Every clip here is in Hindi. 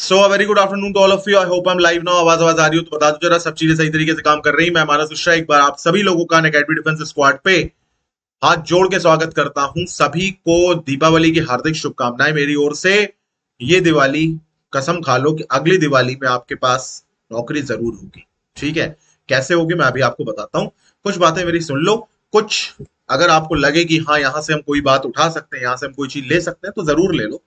So a very good afternoon to all of you I hope I am live now आवाज़ आवाज़ आ रही हो तो बता दो जरा, सब चीज़ें सही तरीके से काम कर रही मैं मानस एक बार आप सभी लोगों का अकेडमी डिफेंस स्क्वाड पे हाथ जोड़ के स्वागत करता हूँ। सभी को दीपावली की हार्दिक शुभकामनाएँ मेरी ओर से। ये दिवाली, कसम खा लो कि अगली दिवाली में आपके पास नौकरी ज़रूर होगी। ठीक है? कैसे होगी मैं अभी आपको बताता हूँ। कुछ बातें मेरी सुन लो। कुछ अगर आपको लगे कि हाँ यहाँ से हम कोई बात उठा सकते हैं, यहाँ से हम कोई चीज़ ले सकते हैं तो ज़रूर ले लो।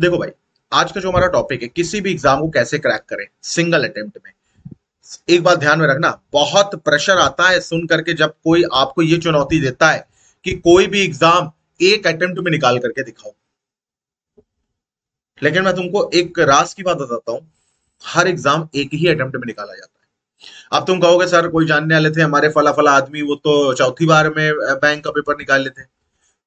देखो भाई आज का जो हमारा टॉपिक है, किसी भी एग्ज़ाम को कैसे क्रैक करें? सिंगल अटेम्प्ट में। एक बात ध्यान में रखना, बहुत प्रेशर आता है सुन करके जब कोई आपको ये चुनौती देता है कि कोई भी एग्ज़ाम एक अटेम्प्ट में निकाल करके दिखाओ। लेकिन मैं तुमको एक रास की बात बताता हूँ, हर एग्ज़ाम एक ही अटेम्प्ट में निकाला जाता है। अब तुम कहोगे, सर, कोई जानने वाले थे, हमारे फला फला आदमी, वो तो चौथी बार में बैंक का पेपर निकाल लेते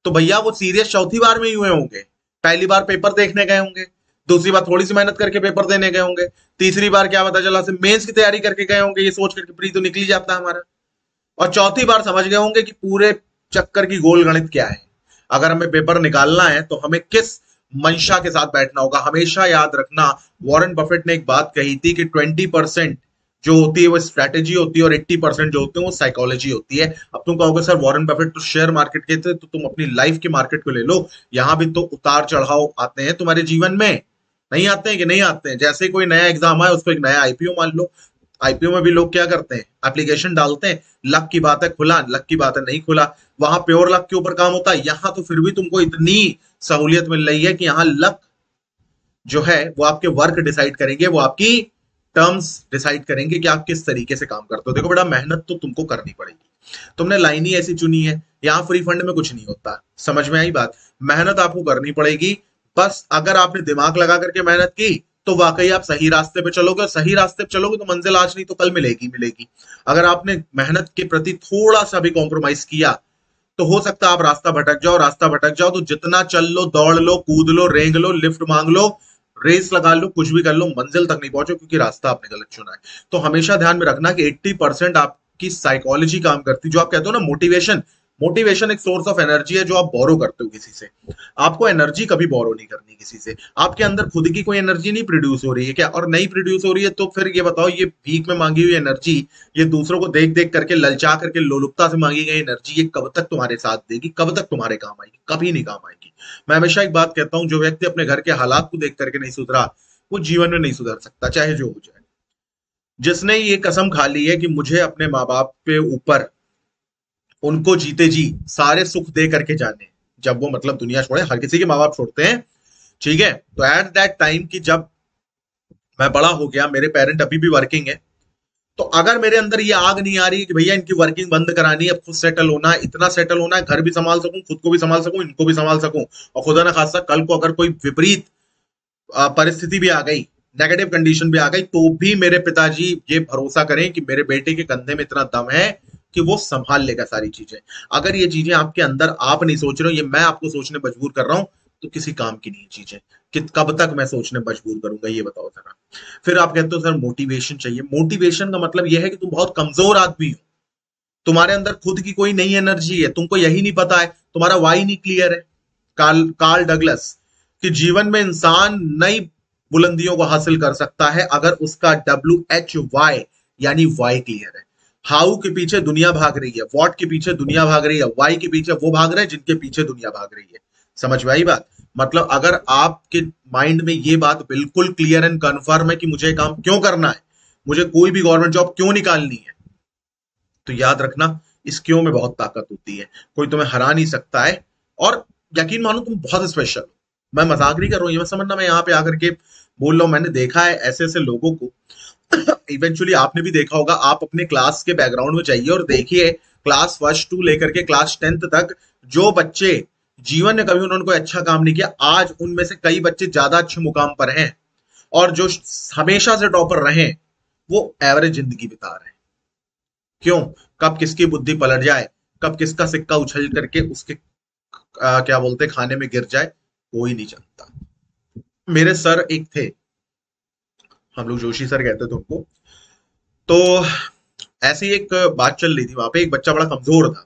तो भैया, वो सीरियस चौथी बार में ही हुए होंगे। पहली बार पेपर देखने गए होंगे। दूसरी बार थोड़ी सी मेहनत करके पेपर देने गए होंगे। तीसरी बार क्या पता चला मेंस की तैयारी करके गए होंगे, ये सोच करके प्री तो निकली जाता है हमारा। और चौथी बार समझ गए होंगे कि पूरे चक्कर की गोल गणित क्या है। अगर हमें पेपर निकालना है तो हमें किस मंशा के साथ बैठना होगा? हमेशा याद रखना वॉरेन बफेट ने एक बात कही थी कि ट्वेंटी परसेंट जो होती है वो स्ट्रेटेजी होती है और एट्टी परसेंट जो होते हैं वो साइकोलॉजी होती है। अब तुम कहोगे, सर वॉरेन बफेट तो शेयर मार्केट के थे तो तुम अपनी लाइफ के मार्केट को ले लो। यहाँ भी तो उतार चढ़ाव आते हैं तुम्हारे जीवन में। नहीं आते हैं कि नहीं आते हैं? जैसे कोई नया एग्ज़ाम आए, उसको एक नया आईपीओ मान लो। आईपीओ में भी लोग क्या करते हैं? एप्लीकेशन डालते हैं। लक की बात है, खुला। लक की बात है, नहीं खुला। वहाँ प्योर लक के ऊपर काम होता है। यहाँ तो फिर भी तुमको इतनी सहूलियत मिल रही है कि यहाँ लक जो है, वो आपके वर्क डिसाइड करेंगे, वो आपकी टर्म्स डिसाइड करेंगे कि आप किस तरीके से काम करते हो। देखो बड़ा मेहनत तो तुमको करनी पड़ेगी। तुमने लाइन ही ऐसी चुनी है, यहाँ फ्री फंड में कुछ नहीं होता। समझ में आई बात? मेहनत आपको करनी पड़ेगी। बस अगर आपने दिमाग लगा करके मेहनत की तो वाकई आप सही रास्ते पे चलोगे, और सही रास्ते पे चलोगे तो मंजिल आज नहीं तो कल मिलेगी मिलेगी। अगर आपने मेहनत के प्रति थोड़ा सा भी कॉम्प्रोमाइज किया तो हो सकता है आप रास्ता भटक जाओ, रास्ता भटक जाओ तो जितना चल लो, दौड़ लो, कूद लो, रेंग लो, लिफ्ट मांग लो, रेस लगा लो, कुछ भी कर लो, मंजिल तक नहीं पहुंचो, क्योंकि रास्ता आपने गलत चुना है। तो हमेशा ध्यान में रखना कि 80 परसेंट आपकी साइकोलॉजी काम करती जो आप कहते हो ना मोटिवेशन मोटिवेशन एक सोर्स ऑफ़ एनर्जी है जो आप बोरो करते हो किसी से। आपको एनर्जी कभी बोरो नहीं करनी किसी से। आपके अंदर खुद की कोई एनर्जी नहीं प्रोड्यूस हो रही है क्या? और नहीं प्रोड्यूस हो रही है तो फिर ये बताओ, ये भीख में मांगी हुई एनर्जी ये दूसरों को देख देख करके, ललचा करके, लोलुपता से मांगी गई एनर्जी ये कब तक तुम्हारे साथ देगी? कब तक तुम्हारे काम आएगी? कभी नहीं काम आएगी। मैं हमेशा एक बात कहता हूँ, जो व्यक्ति अपने घर के हालात को देख करके नहीं सुधरा, वो जीवन में नहीं सुधर सकता, चाहे जो हो जाए। जिसने ये कसम खा ली है कि मुझे अपने माँ बाप के ऊपर उनको जीते जी, सारे सुख दे करके जाने। जब वो मतलब दुनिया छोड़े, हर किसी के माँ बाप छोड़ते हैं, ठीक है? तो एट दैट टाइम की जब मैं बड़ा हो गया, मेरे पेरेंट अभी भी वर्किंग है तो अगर मेरे अंदर ये आग नहीं आ रही कि भैया इनकी वर्किंग बंद करानी है खुद सेटल होना इतना सेटल होना है, घर भी संभाल सकूँ, खुद को भी संभाल सकूँ, इनको भी संभाल सकूँ, और खुदा ना खासा कल को अगर कोई विपरीत परिस्थिति भी आ गई नेगेटिव कंडीशन भी आ गई तो भी मेरे पिताजी ये भरोसा करें कि मेरे बेटे के कंधे में इतना दम है कि वो संभाल लेगा सारी चीज़ें। अगर ये चीज़ें आपके अंदर आप नहीं सोच रहे हो, ये मैं आपको सोचने मजबूर कर रहा हूँ तो किसी काम की नहीं चीज़ें। कि कब तक मैं सोचने मजबूर करूँगा, ये बताओ जरा। फिर आप कहते हो, सर मोटिवेशन चाहिए। मोटिवेशन का मतलब यह है कि तुम बहुत कमज़ोर आदमी हो। तुम्हारे अंदर खुद की कोई नई एनर्जी है, तुमको यही नहीं पता है, तुम्हारा वाई नहीं क्लियर है। कार्ल कार्ल डगलस कि जीवन में इंसान नई बुलंदियों को हासिल कर सकता है अगर उसका डब्ल्यू एच वाई यानी वाई क्लियर है। हाउ के पीछे दुनिया भाग रही है वॉट के पीछे दुनिया भाग रही है वाई के पीछे वो भाग रहे हैं जिनके पीछे दुनिया भाग रही है। समझ में आई बात? मतलब अगर आपके माइंड में ये बात बिल्कुल क्लियर एंड कन्फर्म है कि मुझे काम क्यों करना है, मुझे कोई भी गवर्नमेंट जॉब क्यों निकालनी है तो याद रखना, इस क्यों में बहुत ताकत होती है। कोई तुम्हें हरा नहीं सकता है, और यकीन मानो तुम बहुत स्पेशल हो। मैं मज़ाक नहीं कर रहा हूँ, ये मैं समझना, मैं यहाँ पे आकर के बोल रहा हूँ, मैंने देखा है ऐसे ऐसे लोगों को इवेंचुअली आपने भी देखा होगा आप अपने क्लास के बैकग्राउंड में जाइए और देखिए क्लास फ़र्स्ट टू लेकर के क्लास टेंथ तक जो बच्चे जीवन में कभी उन्होंने कोई अच्छा काम नहीं किया आज उनमें से कई बच्चे ज़्यादा अच्छे मुकाम पर हैं और जो हमेशा से टॉपर रहे वो एवरेज ज़िंदगी बिता रहे क्यों? कब किसकी बुद्धि पलट जाए कब किसका सिक्का उछल करके उसके आ, क्या बोलते खाने में गिर जाए कोई नहीं जानता। मेरे सर एक थे हम लोग जोशी सर कहते थे उनको। तो ऐसी एक बात चल रही थी, वहाँ पे एक बच्चा बड़ा कमज़ोर था।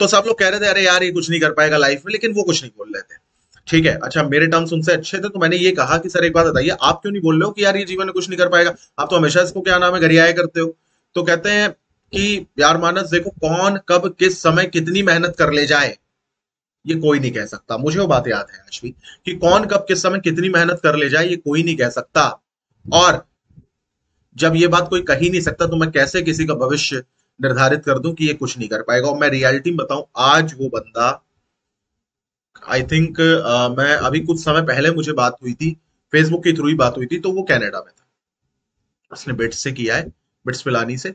तो सब लोग कह रहे थे, अरे यार, ये कुछ नहीं कर पाएगा लाइफ में, लेकिन वो कुछ नहीं बोल रहे थे। ठीक है अच्छा मेरे टर्म्स उनसे अच्छे थे तो मैंने ये कहा कि, सर, एक बात बताइए, आप क्यों नहीं बोल रहे हो कि यार, ये जीवन में कुछ नहीं कर पाएगा? आप तो हमेशा इसको, क्या नाम है गरियाए करते हो। तो कहते हैं कि, यार, मानस, देखो, कौन, कब, किस समय कितनी मेहनत कर ले जाए? ये कोई नहीं कह सकता। मुझे वो बात याद है भी कि कौन कब किस समय कितनी मेहनत कर ले जाए ये कोई नहीं कह सकता। और जब ये बात कोई कह नहीं सकता तो मैं कैसे किसी का भविष्य निर्धारित कर दूँ कि ये कुछ नहीं कर पाएगा? और मैं रियलिटी में बताऊँ आज वो बंदा आई थिंक uh, मैं अभी कुछ समय पहले मुझे बात हुई थी फेसबुक के थ्रू ही बात हुई थी तो वो कनाडा में था। उसने बिट्स से किया है बिट्स पिलानी से।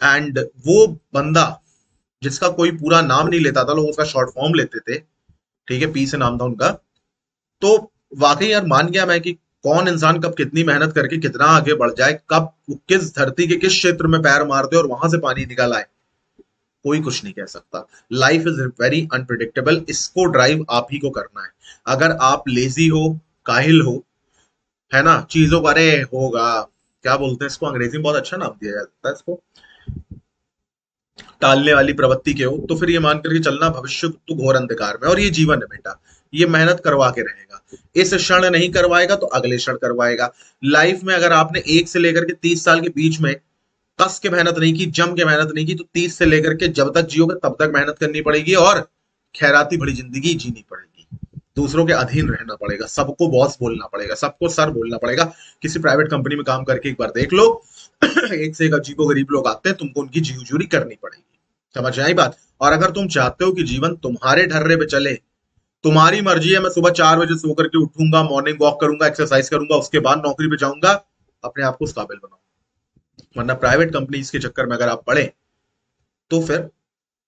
एंड वो बंदा जिसका कोई पूरा नाम नहीं लेता था, लोग उसका शॉर्ट फॉर्म लेते थे। ठीक है पी से नाम था उनका। तो वाकई यार मान गया मैं कि कौन इंसान कब कितनी मेहनत करके कितना आगे बढ़ जाए, कब किस धरती के किस क्षेत्र में पैर मार दे और वहाँ से पानी निकल आए। कोई कुछ नहीं कह सकता। लाइफ इज़ वेरी अनप्रिडिक्टेबल इसको ड्राइव आप ही को करना है। अगर आप लेजी हो, काहिल हो, है ना, चीज़ों पर होगा, क्या बोलते हैं इसको, अंग्रेज़ी में बहुत अच्छा नाम दिया जाता है इसको। टालने वाली प्रवृत्ति के हो तो फिर ये मान करके चलना भविष्य तो घोर अंधकार में और ये जीवन है बेटा। ये मेहनत करवा के रहेगा। इस क्षण नहीं करवाएगा तो अगले क्षण करवाएगा। लाइफ में अगर आपने एक से लेकर के तीस साल के बीच में कस के मेहनत नहीं की, जम के मेहनत नहीं की तो तीस से लेकर के जब तक जियोगे तब तक मेहनत करनी पड़ेगी और खैराती बड़ी ज़िंदगी जीनी पड़ेगी। दूसरों के अधीन रहना पड़ेगा। सबको बॉस बोलना पड़ेगा। सबको सर बोलना पड़ेगा। किसी प्राइवेट कंपनी में काम करके एक बार देख लो। एक से एक अजीबो गरीब लोग आते हैं, तुमको उनकी जीवजूरी करनी पड़ेगी। समझ आई बात? और अगर तुम चाहते हो कि जीवन तुम्हारे ढर्रे पे चले, तुम्हारी मर्ज़ी है, मैं सुबह चार बजे सो करके उठूँगा मॉर्निंग वॉक करूँगा एक्सरसाइज करूँगा, उसके बाद नौकरी पे जाऊँगा, अपने आप को उस काबिल बनाऊँगा। वरना प्राइवेट कंपनीज़ के चक्कर में अगर आप पढ़े तो फिर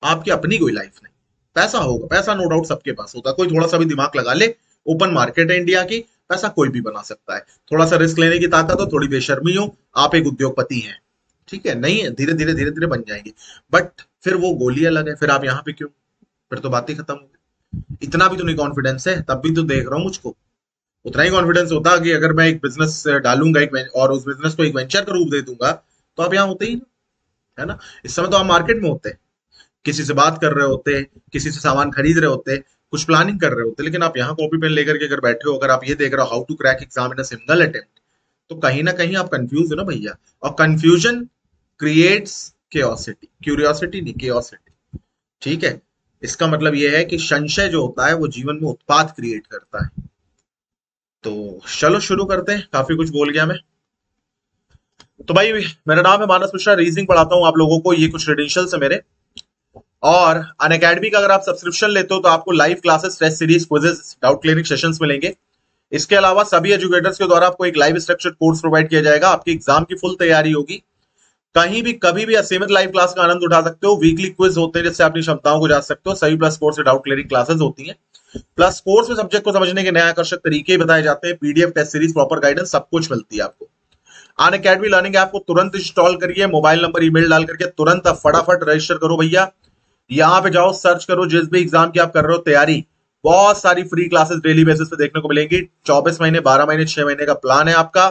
आपकी अपनी कोई लाइफ नहीं। पैसा होगा, पैसा नो डाउट सबके पास होता है। कोई थोड़ा सा भी दिमाग लगा ले ओपन मार्केट है इंडिया की पैसा कोई भी बना सकता है। थोड़ा सा रिस्क लेने की ताकत हो, थोड़ी बेशर्मी हो, आप एक उद्योगपति हैं। ठीक है? नहीं है धीरे धीरे धीरे धीरे बन जाएँगे। बट फिर वो गोली अलग है फिर आप यहाँ पे क्यों? फिर तो बात ही खत्म हो गई। इतना भी तो नहीं कॉन्फिडेंस है, तब भी तो देख रहा हूँ मुझको। उतना ही कॉन्फिडेंस होता कि अगर मैं एक बिज़नेस डालूँगा, एक और उस बिज़नेस को एक वेंचर का रूप दे दूँगा तो आप यहाँ होते ही है ना? इस समय तो आप मार्केट में होते हैं। किसी से बात कर रहे होते किसी से सामान खरीद रहे होते कुछ प्लानिंग कर रहे होते, लेकिन आप यहाँ कॉपी पेन लेकर के अगर बैठे हो, अगर आप ये देख रहे हो how to crack exam in single attempt तो कहीं ना कहीं आप कंफ्यूज हो ना भैया? और कंफ्यूजन क्रिएट्स क्योसिटी क्यूरियोसिटी नहीं क्योसिटी ठीक है? इसका मतलब यह है कि संशय जो होता है, वो जीवन में उत्पाद क्रिएट करता है। तो चलो शुरू करते हैं। काफ़ी कुछ बोल गया मैं। तो भाई, मेरा नाम है मानस मिश्रा। रीजनिंग पढ़ाता हूँ आप लोगों को। ये कुछ क्रेडेंशियल्स है मेरे। और अन अकेडमी का अगर आप सब्सक्रिप्शन लेते हो तो आपको live classes test series quizzes doubt clinic sessions मिलेंगे। इसके अलावा सभी एजुकेटर्स के द्वारा आपको एक लाइव स्ट्रक्चर कोर्स प्रोवाइड किया जाएगा। आपकी एग्ज़ाम की फुल तैयारी होगी। कहीं भी, कभी भी असीमित लाइव क्लास का आनंद उठा सकते हो। वीकली क्विज होते हैं जिससे अपनी क्षमताओं को जा सकते हो। सभी plus course doubt clearing classes होती हैं। प्लस कोर्स में सब्जेक्ट को समझने के नए आकर्षक तरीके बताए जाते हैं। PDF test series proper guidance सब कुछ मिलती है आपको। अन अकेडमी लर्निंग ऐप को तुरंत इंस्टॉल करिए। मोबाइल नंबर ईमेल डाल करके तुरंत फटाफट रजिस्टर करो भैया। यहाँ पे जाओ सर्च करो, जिस भी एग्ज़ाम की आप कर रहे हो, तैयारी। बहुत सारी फ्री क्लासेस डेली बेसिस पे देखने को मिलेंगी। चौबीस महीने, बारह महीने, छह महीने का प्लान है आपका,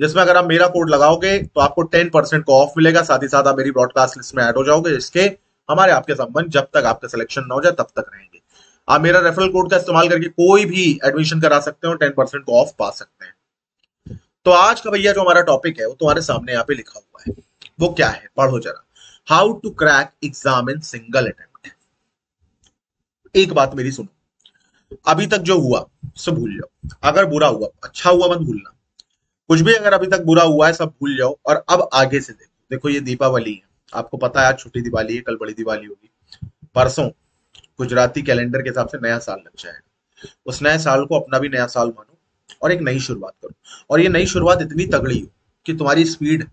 जिसमें अगर आप मेरा कोड लगाओगे तो आपको टेन परसेंट को ऑफ़ मिलेगा। साथ ही साथ आप मेरी ब्रॉडकास्ट लिस्ट में ऐड हो जाओगे इसके हमारे आपके संबंध जब तक आपका सिलेक्शन ना हो जाए, तब तक रहेंगे। आप मेरा रेफरल कोड का इस्तेमाल करके कोई भी एडमिशन करा सकते हो टेन परसेंट ऑफ़ पा सकते हैं। तो आज का भैया जो हमारा टॉपिक है, वो तुम्हारे सामने यहाँ पे लिखा हुआ है। वो क्या है? पढ़ो जरा। How to crack exam in single attempt एक बात मेरी सुनो। अभी तक जो हुआ, सब भूल जाओ। अगर बुरा हुआ अच्छा हुआ मत भूलना। कुछ भी अगर अभी तक बुरा हुआ है, सब भूल जाओ। और अब आगे से देखो। देखो, ये दीपावली है। आपको पता है, आज छोटी दिवाली है, कल बड़ी दिवाली होगी। परसों गुजराती कैलेंडर के हिसाब से नया साल लग जाएगा। उस नए साल को अपना भी नया साल मानो और एक नई शुरुआत करो। और ये नई शुरुआत इतनी तगड़ी हो कि तुम्हारी स्पीड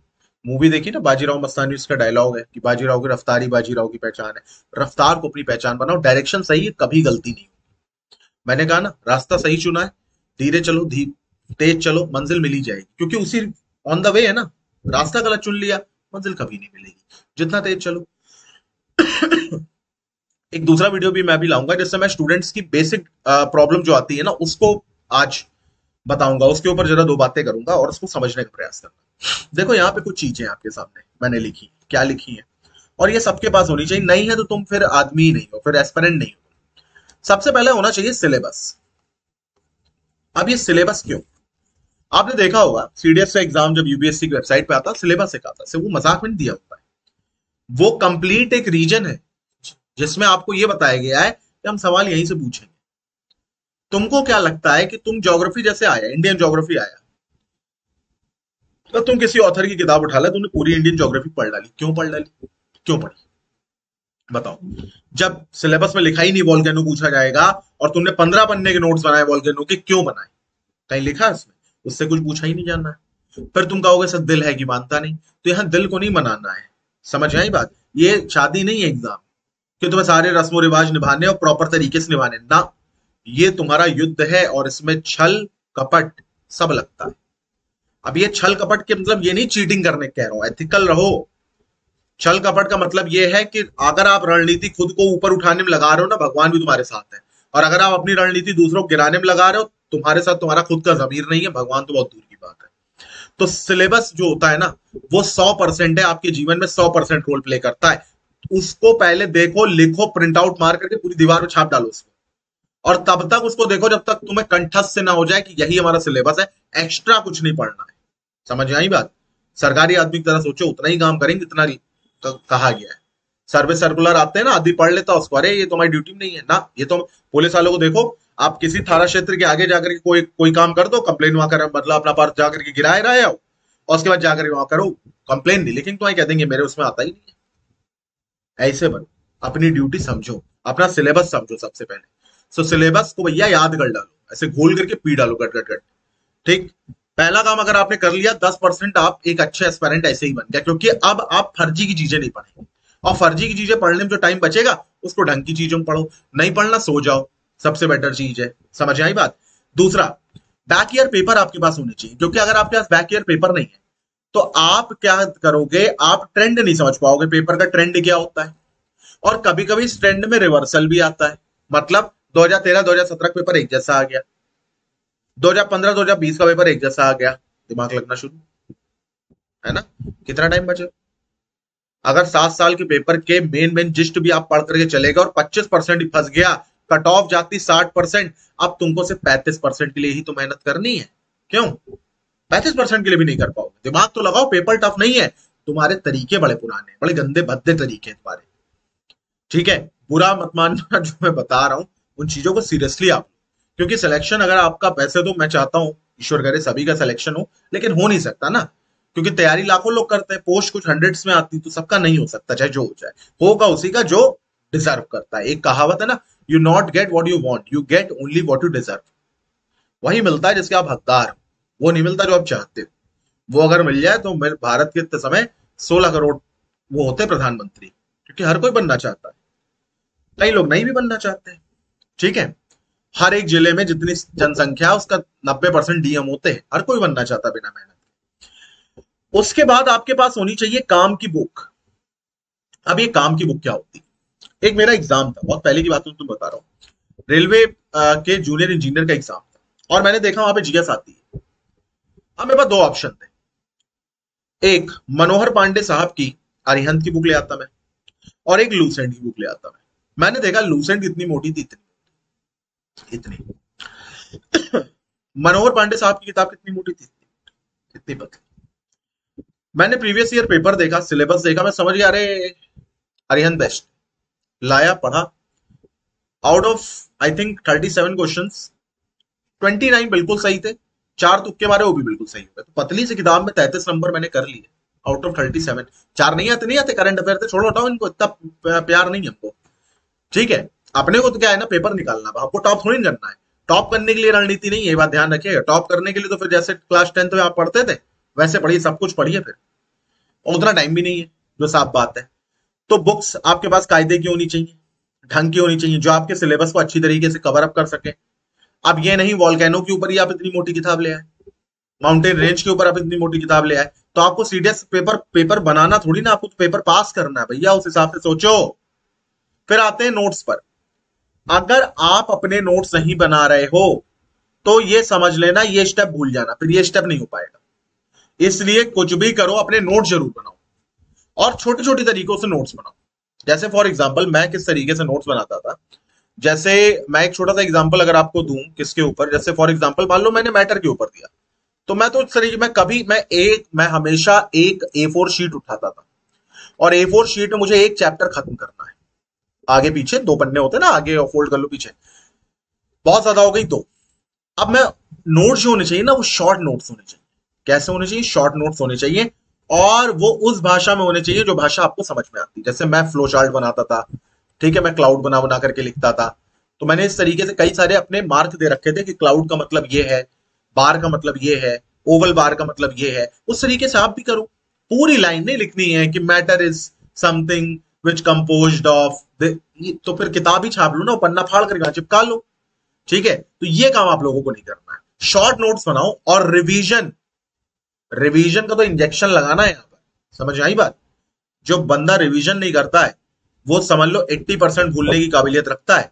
मूवी देखी ना? बाजीराव मस्तानी, उसका डायलॉग है कि बाजीराव की रफ्तारी, बाजीराव की पहचान है। रफ्तार को अपनी पहचान बनाओ। डायरेक्शन सही है, कभी गलती नहीं मैंने कहा ना, रास्ता सही चुना है, धीरे चलो, धी, तेज चलो, मंजिल मिली जाएगी। क्योंकि उसी ऑन द वे है ना, रास्ता गलत चुन लिया, मंजिल कभी नहीं मिलेगी। जितना तेज चलो। एक दूसरा वीडियो भी मैं भी लाऊँगा, जिससे मैं स्टूडेंट्स की बेसिक प्रॉब्लम जो आती है ना, उसको आज बताऊँगा, उसके ऊपर जरा दो बातें करूँगा और उसको समझने का प्रयास करना देखो, यहाँ पे कुछ चीज़ें आपके सामने, मैंने लिखी क्या लिखी है। और ये सबके पास होनी चाहिए, नहीं है तो तुम फिर आदमी ही नहीं हो, फिर एस्पेरेंट नहीं हो। सबसे पहले होना चाहिए सिलेबस अब ये सिलेबस क्यों? आपने देखा होगा सीडीएस का एग्ज़ाम जब यूपीएससी की वेबसाइट पे आता सिलेबस एक आता वो मज़ाक में दिया होता है। वो कंप्लीट एक रीजन है, जिसमें आपको ये बताया गया है कि हम सवाल यहीं से पूछेंगे। तुमको क्या लगता है कि तुम ज्योग्राफी जैसे आया इंडियन ज्योग्राफी आया? तो तुम किसी ऑथर की किताब उठा ला, तुमने पूरी इंडियन ज्योग्राफी पढ़ डाली। क्यों पढ़ डाली? क्यों पढ़ी? बताओ। जब सिलेबस में लिखा ही नहीं वॉल्केनो पूछा जाएगा, और तुमने पंद्रह पन्ने के नोट्स बनाए वॉल्केनो के, क्यों बनाए? कहीं लिखा उसमें उससे कुछ पूछा ही नहीं जानना है। फिर तुम कहोगे, सर, दिल है कि मानता नहीं। तो यहाँ दिल को नहीं मनाना है। समझ आई बात? ये शादी नहीं है एग्ज़ाम कि तुम्हें सारे रस्मो रिवाज निभाने और प्रॉपर तरीके से निभाने ना। ये तुम्हारा युद्ध है और इसमें छल, कपट सब लगता है। अब ये छल, कपट के मतलब ये नहीं चीटिंग करने कह रहा हूँ एथिकल रहो। छल, कपट का मतलब ये है कि अगर आप रणनीति खुद को ऊपर उठाने में लगा रहे हो ना, भगवान भी तुम्हारे साथ है। और अगर आप अपनी रणनीति दूसरों को गिराने में लगा रहे हो, तुम्हारे साथ तुम्हारा खुद का जमीर नहीं है, भगवान तो बहुत दूर की बात है। तो सिलेबस जो होता है ना, वो सौ परसेंट है, आपके जीवन में सौ परसेंट रोल प्ले करता है। उसको पहले देखो, लिखो प्रिंट आउट मार करके पूरी दीवार में छाप डालो उसको। और तब तक उसको देखो जब तक तुम्हें कंठस्थ से ना हो जाए कि यही हमारा सिलेबस है एक्स्ट्रा कुछ नहीं पढ़ना है। समझ आई बात? सरकारी आदमी की तरह सोचो, उतना ही काम करेंगे, इतना कहा गया है। सर्विस सर्कुलर आते हैं ना आदि पढ़ लेता उसको, अरे ये तुम्हारी ड्यूटी नहीं है। ना, ये तो पुलिस वालों को देखो, आप किसी थाना क्षेत्र के आगे जाकर के कोई कोई काम कर दो कंप्लेन वहाँ कर मतलब अपना पर्स जाकर के गिराए रहे हो और उसके बाद जाकर वहाँ करो कंप्लेन नहीं, लेकिन तुम्हें कह देंगे, मेरे उसमें आता ही नहीं है। ऐसे बनो, अपनी ड्यूटी समझो, अपना सिलेबस समझो सबसे पहले। सो सिलेबस को भैया याद कर डालो। ऐसे घोल करके पी डालो, कट गट गट ठीक? पहला काम अगर आपने कर लिया, दस परसेंट आप एक अच्छे एस्पेरेंट ऐसे ही बन गया, क्योंकि अब आप फर्जी की चीज़ें नहीं पढ़ेंगे। और फर्जी की चीज़ें पढ़ने में जो टाइम बचेगा, उसको ढंग की चीज़ों में पढ़ो। नहीं पढ़ना, सो जाओ। सबसे बेटर चीज़ है। समझ आई बात? दूसरा बैक ईयर पेपर आपके पास होने चाहिए, क्योंकि अगर आपके पास बैक ईयर पेपर नहीं है तो आप क्या करोगे? आप ट्रेंड नहीं समझ पाओगे। पेपर का ट्रेंड क्या होता है? और कभी कभी इस ट्रेंड में रिवर्सल भी आता है। मतलब 2013 2017 का पेपर एक जैसा आ गया। 2015 2020 का पेपर एक जैसा आ गया। दिमाग लगना शुरू। है ना? कितना टाइम बचे? अगर सात साल के पेपर के मेन मेन जिस्ट भी आप पढ़ करके चलेगा और 25 परसेंट फंस गया कट ऑफ़ जाती 60 परसेंट, अब तुमको सिर्फ़ 35 परसेंट के लिए ही तो मेहनत करनी है। क्यों? 35 परसेंट के लिए भी नहीं कर पाओगे। दिमाग तो लगाओ पेपर टफ नहीं है। तुम्हारे तरीके बड़े पुराने, बड़े गंदे भद्दे तरीके हैं तुम्हारे। ठीक है? बुरा मत मानना जो मैं बता रहा हूँ। उन चीज़ों को सीरियसली आप क्योंकि सिलेक्शन अगर आपका पैसे तो मैं चाहता हूँ, ईश्वर करे, सभी का सिलेक्शन हो, लेकिन हो नहीं सकता ना। क्योंकि तैयारी लाखों लोग करते हैं, पोस्ट कुछ हंड्रेड्स में आती तो सबका नहीं हो सकता, चाहे जो हो जाए। होगा उसी का जो डिजर्व करता है। एक कहावत है ना you not get what you want you get only what you deserve वही मिलता है जिसके आप हकदार हो। वो नहीं मिलता जो आप चाहते हो। वो अगर मिल जाए तो मेरे भारत के समय सोलह करोड़ वो होते प्रधानमंत्री। क्योंकि हर कोई बनना चाहता है। कई लोग नहीं भी बनना चाहते ठीक है? हर एक ज़िले में जितनी जनसंख्या उसका नब्बे परसेंट डीएम होते हैं। हर कोई बनना चाहता बिना मेहनत उसके बाद आपके पास होनी चाहिए काम की बुक। अब ये काम की बुक क्या होती? एक मेरा एग्ज़ाम था। बहुत पहले की बात तुम बता रहा हूँ। रेलवे के जूनियर इंजीनियर का एग्ज़ाम था। और मैंने देखा वहाँ पे जीएस आती है। अब मेरे पास दो ऑप्शन थे। एक, मनोहर पांडे साहब की अरिहंत की बुक ले आता मैं। और एक लूसेंट की बुक ले आता मैं। मैंने देखा लूसेंट इतनी मोटी थी, इतनी। इतनी। मनोहर पांडे साहब की किताब कितनी मोटी थी? कितनी पतली मैंने प्रीवियस ईयर पेपर देखा सिलेबस देखा, मैं समझ गया, अरे अरिहन बेस्ट। लाया, पढ़ा। Out of I think thirty seven question twenty nine बिल्कुल सही थे। चार तुक्के मारे वो भी बिल्कुल सही हुए। तो पतली से किताब में तैतीस नंबर मैंने कर लिए आउट ऑफ़ थर्टी सेवन चार नहीं आते नहीं आते करंट अफेयर थे, छोड़ो, हटाओ इनको, इतना प्यार नहीं हमको। ठीक है अपने को तो क्या है ना पेपर निकालना आपको टॉप थोड़ी करना है। टॉप करने के लिए रणनीति नहीं है, ये बात ध्यान रखिएगा। टॉप करने के लिए तो फिर जैसे क्लास टेंथ में आप पढ़ते थे, वैसे पढ़िए, सब कुछ पढ़िए फिर। और उतना टाइम भी नहीं है, जो साफ़ बात है। तो बुक्स आपके पास कायदे की होनी चाहिए? ढंग की होनी चाहिए, जो आपके सिलेबस को अच्छी तरीके से कवर अप कर सके। अब ये नहीं वॉलकैनो के ऊपर ही आप इतनी मोटी किताब ले आए। माउंटेन रेंज के ऊपर आप इतनी मोटी किताब ले आए। तो आपको सीडीएस पेपर पेपर बनाना थोड़ी ना, आपको पेपर पास करना है। भैया, उस हिसाब से सोचो। फिर आते हैं नोट्स पर। अगर आप अपने नोट्स नहीं बना रहे हो तो ये समझ लेना, ये स्टेप भूल जाना, फिर ये स्टेप नहीं हो पाएगा। इसलिए कुछ भी करो, अपने नोट ज़रूर बनाओ और छोटी छोटी तरीकों से नोट्स बनाओ। जैसे फॉर एग्ज़ाम्पल मैं किस तरीके से नोट्स बनाता था? जैसे मैं एक छोटा सा एग्ज़ाम्पल अगर आपको दूँ किसके ऊपर, जैसे फॉर एग्ज़ाम्पल मान लो मैंने मैटर के ऊपर दिया तो मैं तो इस तरीके, मैं कभी, मैं एक, मैं हमेशा एक ए फोर शीट उठाता था। और ए फोर शीट में मुझे एक चैप्टर खत्म करना है। आगे पीछे, दो पन्ने होते हैं ना, आगे फोल्ड कर लो पीछे। बहुत ज़्यादा हो गई दो। अब मैं नोट्स जो होने चाहिए ना, वो शॉर्ट नोट्स होने चाहिए। कैसे होने चाहिए? शॉर्ट नोट्स होने चाहिए और वो उस भाषा में होने चाहिए जो भाषा आपको समझ में आती। जैसे मैं फ्लो चार्ट बनाता था, ठीक है, मैं क्लाउड बना बना करके लिखता था। तो मैंने इस तरीके से कई सारे अपने मार्क दे रखे थे कि क्लाउड का मतलब ये है बार का मतलब ये है ओवल बार का मतलब ये है। उस तरीके से आप भी करो। पूरी लाइन नहीं लिखनी है कि matter is something which compose of तो फिर किताब ही छाप लो ना, पन्ना फाड़ करके चिपका लो। ठीक है? तो ये काम आप लोगों को नहीं करना है। शॉर्ट नोट्स बनाओ और रिवीजन रिवीजन का तो इंजेक्शन लगाना है यहाँ पर। समझ आई बात? जो बंदा रिवीजन नहीं करता है, वो समझ लो 80 परसेंट भूलने की काबिलियत रखता है।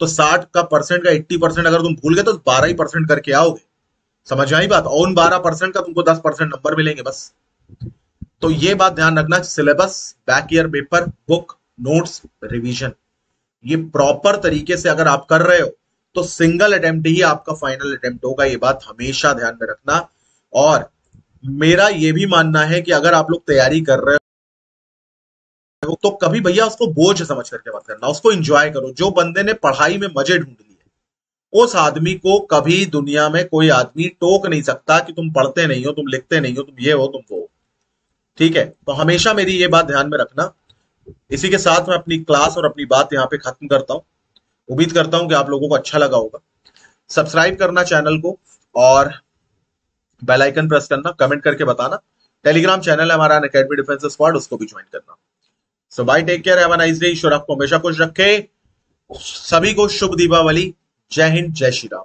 तो 60 का परसेंट का 80 परसेंट अगर तुम भूल गए तो 12 ही परसेंट करके आओगे। समझ आई बात? और उन 12 परसेंट का तुमको 10 परसेंट नंबर मिलेंगे बस। तो ये बात ध्यान रखना syllabus back year paper book notes revision ये प्रॉपर तरीके से अगर आप कर रहे हो तो सिंगल अटेम्प्ट ही आपका फाइनल अटेम्प्ट होगा, ये बात हमेशा ध्यान में रखना। और मेरा ये भी मानना है कि अगर आप लोग तैयारी कर रहे हो तो कभी भैया उसको बोझ समझ करके मत करना, उसको एंजॉय करो। जो बंदे ने पढ़ाई में मज़े ढूंढ लिए, उस आदमी को कभी दुनिया में कोई आदमी टोक नहीं सकता कि तुम पढ़ते नहीं हो, तुम लिखते नहीं हो, तुम ये हो, तुम वो ठीक है? तो हमेशा मेरी ये बात ध्यान में रखना। इसी के साथ मैं अपनी क्लास और अपनी बात यहाँ पे खत्म करता हूँ। उम्मीद करता हूँ कि आप लोगों को अच्छा लगा होगा। सब्सक्राइब करना चैनल को और बेल आइकन प्रेस करना कमेंट करके बताना। टेलीग्राम चैनल है हमारा अकेडमी डिफेंस स्क्वाड उसको भी ज्वाइन करना। So bye take care have nice day ईश्वर आपको हमेशा खुश रखे। सभी को शुभ दीपावली। जय हिंद, जय श्री राम।